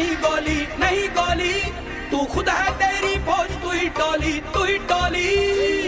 नहीं गोली नहीं गोली। तू खुद है तेरी फौज, तू ही टोली, तू ही टोली।